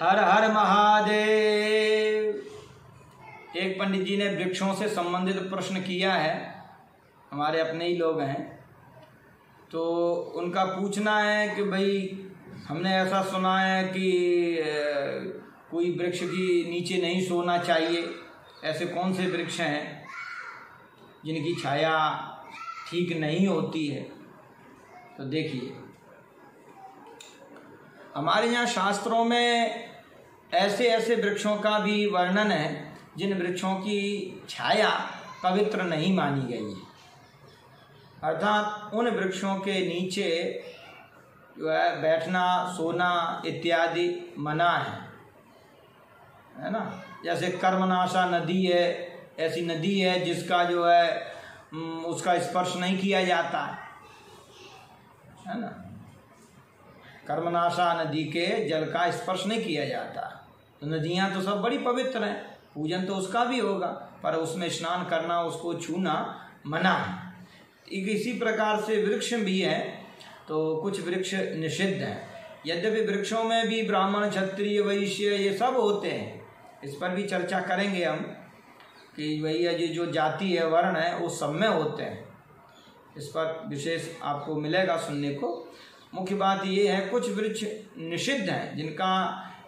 हर हर महादेव। एक पंडित जी ने वृक्षों से संबंधित प्रश्न किया है। हमारे अपने ही लोग हैं। तो उनका पूछना है कि भाई, हमने ऐसा सुना है कि कोई वृक्ष की नीचे नहीं सोना चाहिए। ऐसे कौन से वृक्ष हैं जिनकी छाया ठीक नहीं होती है? तो देखिए, हमारे यहाँ शास्त्रों में ऐसे ऐसे वृक्षों का भी वर्णन है, जिन वृक्षों की छाया पवित्र नहीं मानी गई है। अर्थात उन वृक्षों के नीचे जो है, बैठना, सोना इत्यादि मना है। है ना? जैसे कर्मनाशा नदी है, ऐसी नदी है जिसका जो है उसका स्पर्श नहीं किया जाता। है ना? कर्मनाशा नदी के जल का स्पर्श नहीं किया जाता। तो नदियाँ तो सब बड़ी पवित्र हैं। पूजन तो उसका भी होगा, पर उसमें स्नान करना, उसको छूना मना है। इसी प्रकार से वृक्ष भी है तो कुछ वृक्ष निषिद्ध हैं। यद्यपि वृक्षों में भी ब्राह्मण, क्षत्रिय, वैश्य ये सब होते हैं, इस पर भी चर्चा करेंगे हम कि भैया ये जो जाति है, वर्ण है, वो सब में होते हैं। इस पर विशेष आपको मिलेगा सुनने को। मुख्य बात ये है, कुछ वृक्ष निषिद्ध हैं, जिनका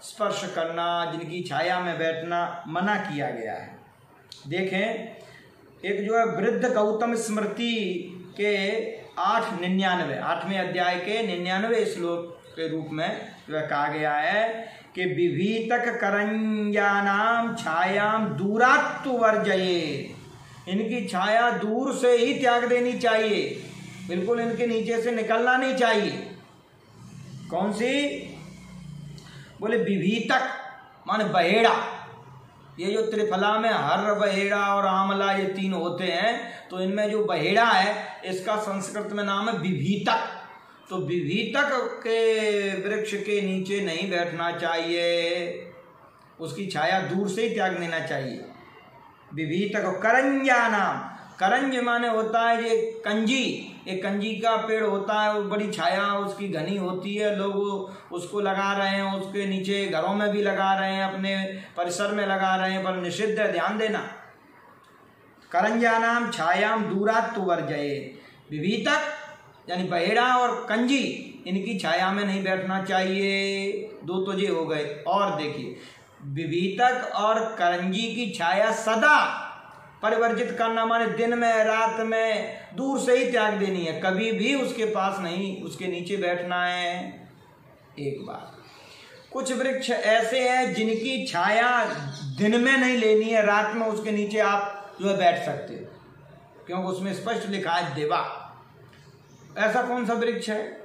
स्पर्श करना, जिनकी छाया में बैठना मना किया गया है। देखें, एक जो है वृद्ध गौतम स्मृति के आठ निन्यानवे, आठवें अध्याय के निन्यानवे श्लोक के रूप में जो है कहा गया है कि विभीतक करंजानाम छायाम दूरात्व वर्जये। इनकी छाया दूर से ही त्याग देनी चाहिए। बिल्कुल इनके नीचे से निकलना नहीं चाहिए। कौन सी? बोले, विभीतक, मान बहेड़ा। ये जो त्रिफला में हर बहेड़ा और आमला ये तीन होते हैं तो इनमें जो बहेड़ा है, इसका संस्कृत में नाम है विभीतक। तो विभीतक के वृक्ष के नीचे नहीं बैठना चाहिए। उसकी छाया दूर से ही त्याग देना चाहिए। विभीतक करंजा नाम। करंज माने होता है ये कंजी। एक कंजी का पेड़ होता है, वो बड़ी छाया, उसकी घनी होती है, लोग उसको लगा रहे हैं, उसके नीचे घरों में भी लगा रहे हैं, अपने परिसर में लगा रहे हैं, पर निषिद्ध है, ध्यान देना। करंजा नाम छायाम दूरात तु वर्जये। विभीतक, यानी बहेड़ा और कंजी, इनकी छाया में नहीं बैठना चाहिए। दो तो ये हो गए। और देखिए, विभीतक और करंजी की छाया सदा परिवर्जित करना माने दिन में, रात में, दूर से ही त्याग देनी है। कभी भी उसके पास नहीं, उसके नीचे बैठना है। एक बार कुछ वृक्ष ऐसे हैं जिनकी छाया दिन में नहीं लेनी है, रात में उसके नीचे आप जो है बैठ सकते हो। क्योंकि उसमें स्पष्ट लिखा है देवा। ऐसा कौन सा वृक्ष है?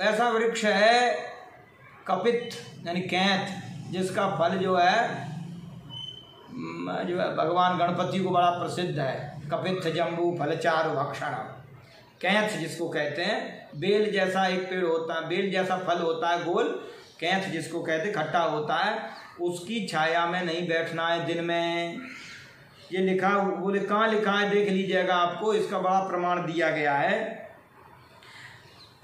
ऐसा वृक्ष है कपित, यानी कैंथ जिसका फल जो है जो है, भगवान गणपति को बड़ा प्रसिद्ध है। कपित्थ, जम्बू, फलचार भक्षण कैंथ जिसको कहते हैं, बेल जैसा एक पेड़ होता है, बेल जैसा फल होता है, गोल। कैंथ जिसको कहते हैं, खट्टा होता है। उसकी छाया में नहीं बैठना है दिन में। ये लिखा, बोले, कहाँ लिखा है, देख लीजिएगा आपको, इसका बड़ा प्रमाण दिया गया है।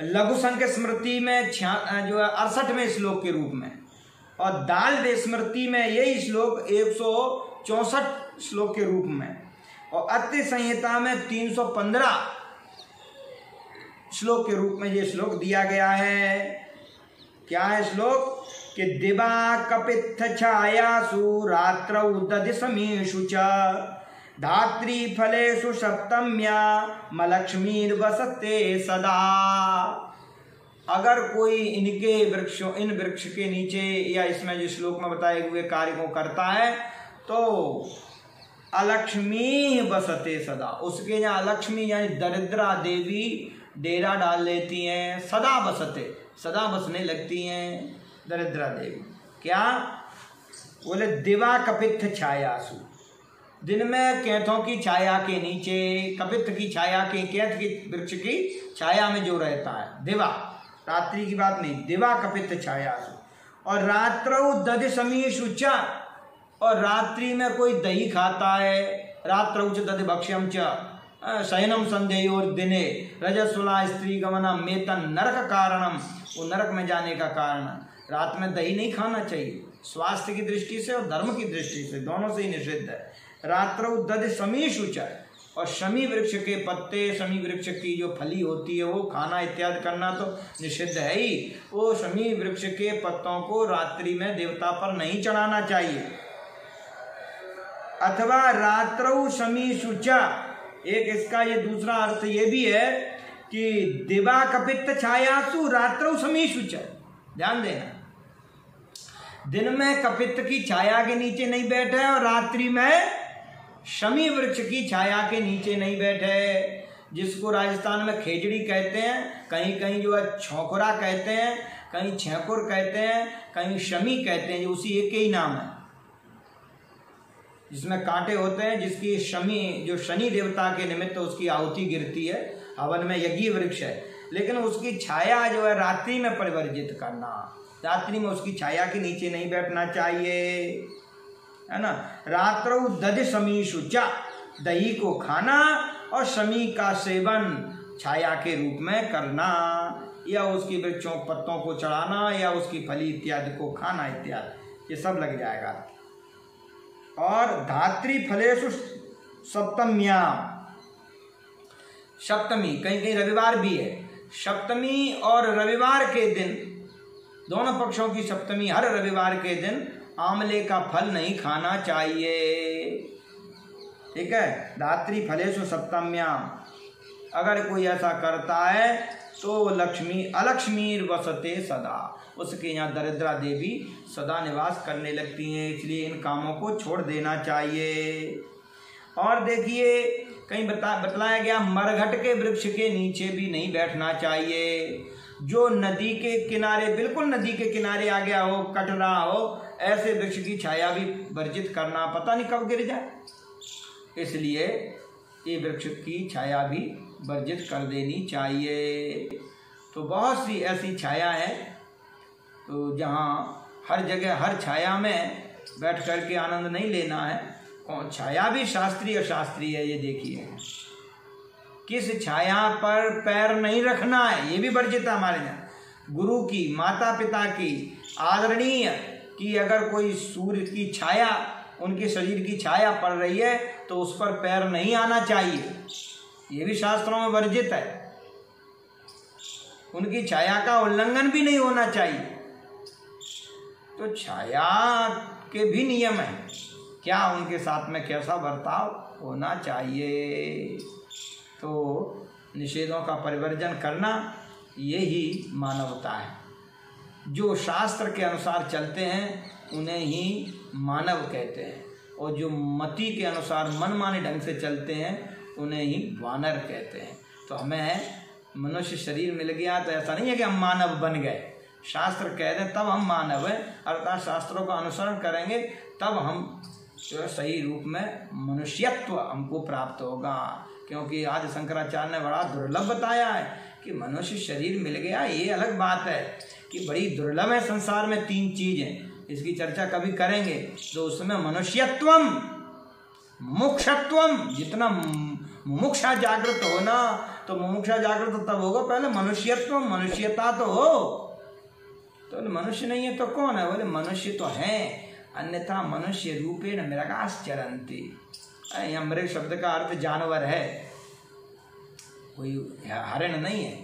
लघु संख्य स्मृति में जो है अड़सठवें श्लोक के रूप में। और दाल स्मृति में यही श्लोक एक श्लोक के रूप में। और अति संहिता में तीन सौ पंद्रह श्लोक के रूप में ये श्लोक दिया गया है। क्या है श्लोक? कि दिवा कपित्थ छायासु रात्रौ दधिसमीषु च। धात्री फलेषु सप्तम्या, मलक्ष्मीर्वसते सदा। अगर कोई इनके वृक्षों, इन वृक्ष के नीचे या इसमें जो श्लोक में बताए हुए कार्य को करता है तो अलक्ष्मी बसते सदा। उसके यहाँ अलक्ष्मी यानी दरिद्रा देवी डेरा डाल लेती हैं, सदा बसते, सदा बसने लगती हैं दरिद्रा देवी। क्या? बोले, दिवा कपित्थ छायासु। दिन में कैथों की छाया के नीचे, कपित्थ की छाया के कैथ की वृक्ष की छाया में जो रहता है, दिवा। रात्रि की बात नहीं, दिवा कपित छाया और रात्रौ दध समीषु च। और रात्रि में कोई दही खाता है, रात्रौ च दध भक्ष्यम च। शयनम और दिने, रजस्वला स्त्री गमनम मेतन नरक कारणम वो नरक में जाने का कारण। रात में दही नहीं खाना चाहिए। स्वास्थ्य की दृष्टि से और धर्म की दृष्टि से दोनों से ही निषिद्ध है। रात्र दध समीश उचर और शमी वृक्ष के पत्ते शमी वृक्ष की जो फली होती है, वो खाना इत्यादि करना तो निषिद्ध है ही। वो शमी वृक्ष के पत्तों को रात्रि में देवता पर नहीं चढ़ाना चाहिए। अथवा रात्रौ शमी सुचा एक इसका ये दूसरा अर्थ ये भी है कि दिवा कपित छायासु, रात्रौ शमी सुचा ध्यान देना। दिन में कपित की छाया के नीचे नहीं बैठे और रात्रि में शमी वृक्ष की छाया के नीचे नहीं बैठे। जिसको राजस्थान में खेजड़ी कहते हैं, कहीं कहीं जो है छोकरा कहते हैं, कहीं छेकुर कहते हैं, कहीं शमी कहते हैं, जो उसी एक ही नाम है। जिसमें कांटे होते हैं, जिसकी शमी, जो शनि देवता के निमित्त तो उसकी आहुति गिरती है, हवन में यज्ञ वृक्ष है। लेकिन उसकी छाया जो है, रात्रि में परिवर्जित करना, रात्रि में उसकी छाया के नीचे नहीं बैठना चाहिए। है ना? रात्र दध समीशु चा। दही को खाना और शमी का सेवन छाया के रूप में करना। या उसकी वृक्षों, पत्तों को चढ़ाना, या उसकी फली इत्यादि को खाना इत्यादि। ये सब लग जाएगा। और धात्री फलेशु सप्तम्या सप्तमी, कहीं कहीं रविवार भी है। सप्तमी और रविवार के दिन, दोनों पक्षों की सप्तमी हर रविवार के दिन आमले का फल नहीं खाना चाहिए। ठीक है? धात्री फलेशु सप्तम्याम। अगर कोई ऐसा करता है तो लक्ष्मी, अलक्ष्मीर वसते सदा। उसके यहाँ दरिद्रा देवी सदा निवास करने लगती हैं, इसलिए इन कामों को छोड़ देना चाहिए। और देखिए, कहीं बता, बतलाया गया, मरघट के वृक्ष के नीचे भी नहीं बैठना चाहिए। जो नदी के किनारे, बिल्कुल नदी के किनारे आ गया हो कट रहा हो ऐसे वृक्ष की छाया भी वर्जित करना पता नहीं कब गिर जाए। इसलिए ये वृक्ष की छाया भी वर्जित कर देनी चाहिए। तो बहुत सी ऐसी छाया है तो जहाँ हर जगह, हर छाया में बैठ कर के आनंद नहीं लेना है। कौन, छाया भी शास्त्रीय शास्त्रीय है, ये देखिए। किस छाया पर पैर नहीं रखना है, ये भी वर्जित है हमारे यहाँ। गुरु की माता पिता की, आदरणीय कि अगर कोई सूर्य की छाया, उनके शरीर की छाया पड़ रही है तो उस पर पैर नहीं आना चाहिए। ये भी शास्त्रों में वर्जित है। उनकी छाया का उल्लंघन भी नहीं होना चाहिए। तो छाया के भी नियम है। क्या उनके साथ में कैसा बर्ताव होना चाहिए? तो निषेधों का परिवर्जन करना यही मानवता है। जो शास्त्र के अनुसार चलते हैं, उन्हें ही मानव कहते हैं। और जो मति के अनुसार मनमाने ढंग से चलते हैं, उन्हें ही वानर कहते हैं। तो हमें मनुष्य शरीर मिल गया तो ऐसा नहीं है कि हम मानव बन गए। शास्त्र कह दें तब हम मानव हैं। अर्थात शास्त्रों का अनुसरण करेंगे, तब हम जो सही रूप में मनुष्यत्व हमको प्राप्त होगा। क्योंकि आज शंकराचार्य ने बड़ा दुर्लभ बताया है कि मनुष्य शरीर मिल गया, ये अलग बात है। कि बड़ी दुर्लभ है संसार में तीन चीज़ें। इसकी चर्चा कभी करेंगे तो उसमें मनुष्यत्वम मुक्षत्वम जितना मुमुक्षा जागृत होना तो मुमुक्षा जागृत तब होगा पहले मनुष्यत्व मनुष्यता तो हो। तो मनुष्य नहीं है तो कौन है? बोले, मनुष्य तो है। अन्यथा मनुष्य रूपेण मृगास चरंती यहाँ मृग शब्द का अर्थ जानवर है। कोई हरण नहीं है।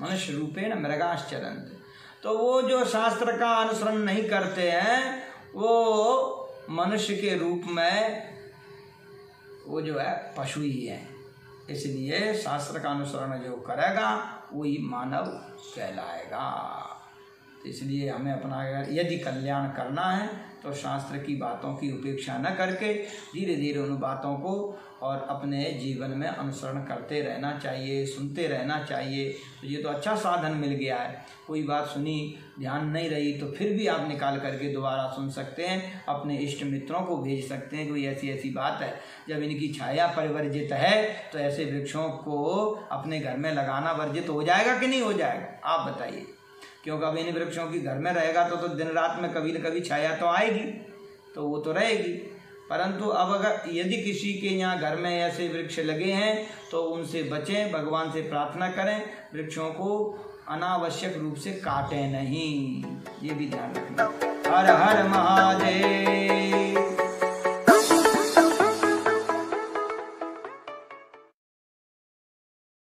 मनुष्य रूपेण मृगास चरंती तो वो जो शास्त्र का अनुसरण नहीं करते हैं, वो मनुष्य के रूप में वो जो है पशु ही है। इसलिए शास्त्र का अनुसरण जो करेगा, वही मानव कहलाएगा। तो इसलिए हमें अपना अगर यदि कल्याण करना है तो शास्त्र की बातों की उपेक्षा न करके धीरे धीरे उन बातों को और अपने जीवन में अनुसरण करते रहना चाहिए, सुनते रहना चाहिए। तो ये तो अच्छा साधन मिल गया है। कोई बात सुनी, ध्यान नहीं रही तो फिर भी आप निकाल करके दोबारा सुन सकते हैं, अपने इष्ट मित्रों को भेज सकते हैं, कोई ऐसी ऐसी बात है। जब इनकी छाया परिवर्जित है तो ऐसे वृक्षों को अपने घर में लगाना वर्जित हो जाएगा कि नहीं हो जाएगा? आप बताइए। क्योंकि अब इन वृक्षों की घर में रहेगा तो, तो दिन रात में कभी न कभी छाया तो आएगी तो वो तो रहेगी। परंतु अब अगर यदि किसी के यहाँ घर में ऐसे वृक्ष लगे हैं तो उनसे बचें भगवान से प्रार्थना करें वृक्षों को अनावश्यक रूप से काटें नहीं। ये भी ध्यान रखना हर हर महा